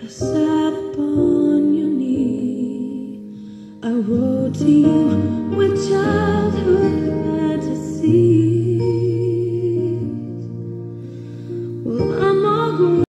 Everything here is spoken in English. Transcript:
I sat upon your knee. I wrote to you with childhood fantasies. Well, I